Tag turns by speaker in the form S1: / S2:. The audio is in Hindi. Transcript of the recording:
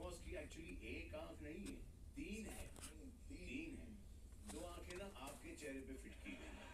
S1: तो कि एक्चुअली एक आँख नहीं है, तीन है तीन है। दो आँखें ना आपके चेहरे पे फिट की गई।